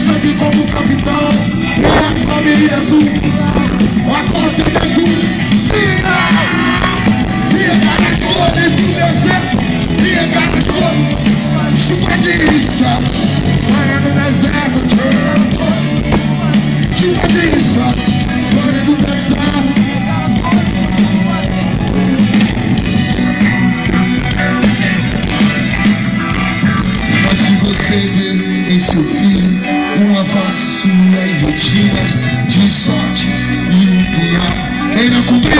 sangue como capital, Minha família azul A corte da Minha cara toda impureza Minha cara toda Chupadinha Para no deserto Chupadinha Para deserto em seu filho uma face sua e rotina de sorte e um punhal. Ele não cumpriu.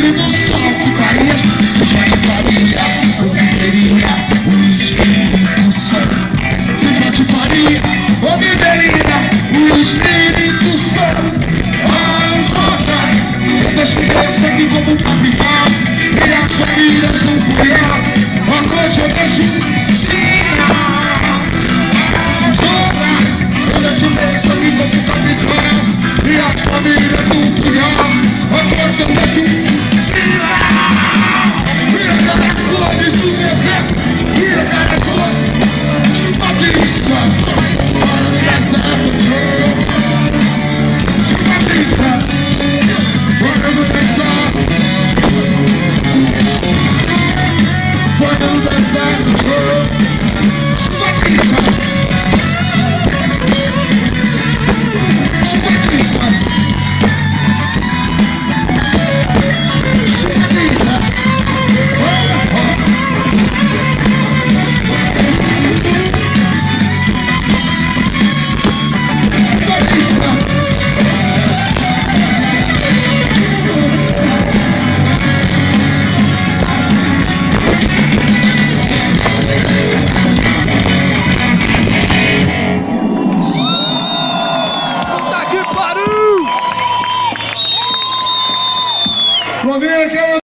time.